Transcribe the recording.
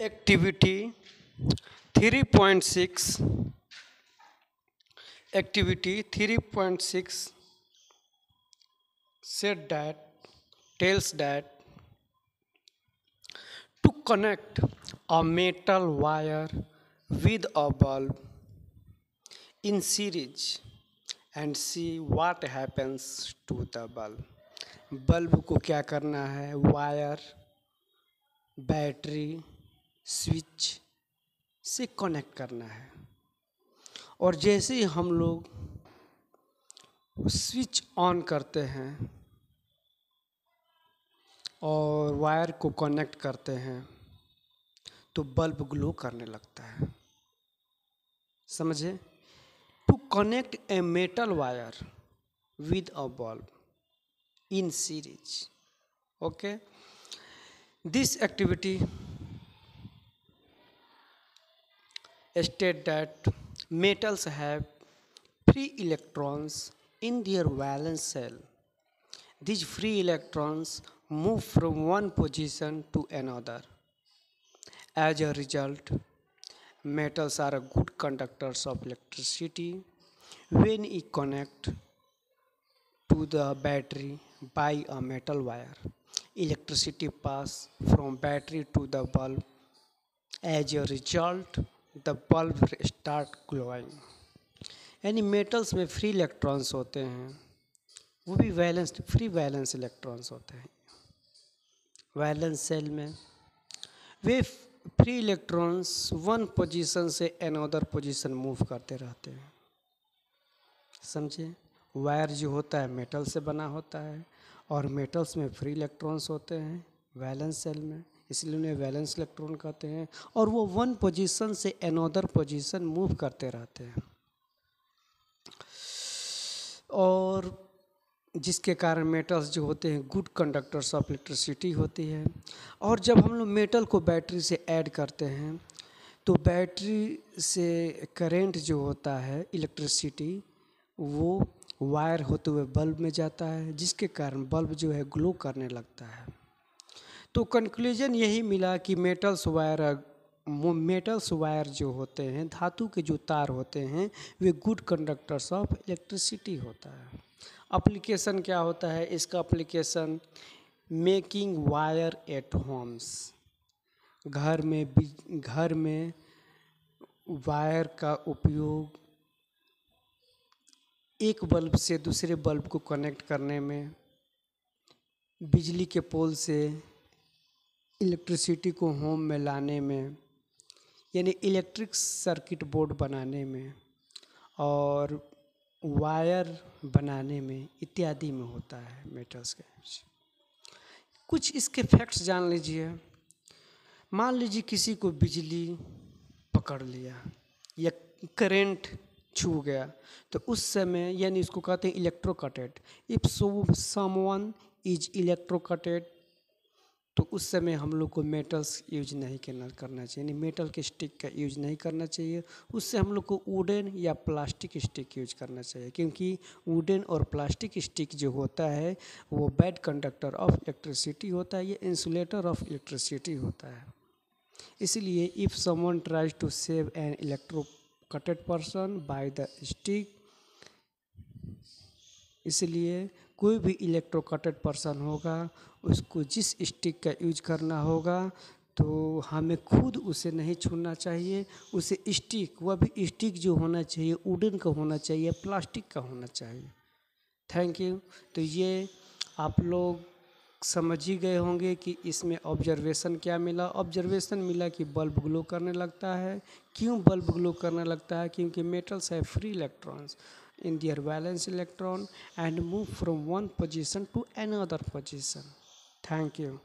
activity 3.6 activity 3.6 said that tells that to connect a metal wire with a bulb in series and see what happens to the bulb bulb को क्या करना है wire battery switch से connect करना है। और जैसे ही हम लोग स्विच ऑन करते हैं और वायर को कनेक्ट करते हैं तो बल्ब ग्लो करने लगता है। समझे? To connect a metal wire with a bulb in series okay this activity state that metals have free electrons in their valence shell. These free electrons move from one position to another. As a result, metals are good conductors of electricity. When we connect to the battery by a metal wire, electricity pass from battery to the bulb. As a result, the bulb start glowing. यानी metals में free electrons होते हैं, वो भी valence free valence electrons होते हैं। Valence cell में वे फ्री इलेक्ट्रॉन्स वन पोजीशन से अनदर पोजीशन मूव करते रहते हैं। समझे? वायर जो होता है मेटल से बना होता है और मेटल्स में फ्री इलेक्ट्रॉन्स होते हैं वैलेंस सेल में। इसलिए उन्हें वैलेंस इलेक्ट्रॉन कहते हैं और वो वन पोजीशन से अनदर पोजीशन मूव करते रहते हैं। और जिसके कारण मेटल्स जो होते हैं गुड कंडक्टर्स ऑफ़ इलेक्ट्रिसिटी होती है। और जब हम लोग मेटल को बैटरी से ऐड करते हैं तो बैटरी से करेंट जो होता है इलेक्ट्रिसिटी वो वायर होते हुए बल्ब में जाता है, जिसके कारण बल्ब जो है ग्लो करने लगता है। तो कंक्लूजन यही मिला कि मेटल्स वायर मेटल्स वायर जो होते हैं, धातु के जो तार होते हैं, वे गुड कंडक्टर्स ऑफ़ इलेक्ट्रिसिटी होता है। अप्लीकेशन क्या होता है? इसका application making wire at homes घर में घर में वायर का उपयोग एक बल्ब से दूसरे बल्ब को कनेक्ट करने में, बिजली के पोल से इलेक्ट्रिसिटी को होम में लाने में, यानी इलेक्ट्रिक सर्किट बोर्ड बनाने में और वायर बनाने में इत्यादि में होता है मेटल्स का कुछ इसके फैक्ट्स जान लीजिए। मान लीजिए किसी को बिजली पकड़ लिया या करेंट छू गया तो उस समय, यानी इसको कहते हैं electrocuted if so someone is electrocuted तो उस समय हम लोग को मेटल्स यूज़ नहीं करना करना चाहिए। यानी मेटल के स्टिक का यूज़ नहीं करना चाहिए। उससे हम लोग को वुडन या प्लास्टिक स्टिक यूज़ करना चाहिए। क्योंकि वुडन और प्लास्टिक स्टिक जो होता है, वो बैड कंडक्टर ऑफ़ इलेक्ट्रिसिटी होता है ये इंसुलेटर ऑफ़ इलेक्ट्रिसिटी होता है। इसलिए if someone tries to save an electrocuted person by the stick इसलिए कोई भी इलेक्ट्रोकटेड पर्सन होगा, उसको जिस स्टिक का यूज़ करना होगा तो हमें खुद उसे नहीं छूना चाहिए। उसे स्टिक वह भी स्टिक जो होना चाहिए वुडन का होना चाहिए प्लास्टिक का होना चाहिए। थैंक यू तो ये आप लोग समझ ही गए होंगे कि इसमें ऑब्जर्वेशन क्या मिला। ऑब्जर्वेशन मिला कि बल्ब ग्लो करने लगता है। क्यों बल्ब ग्लो करने लगता है? क्योंकि मेटल्स है free electrons in their valence electron and move from one position to another position. Thank you.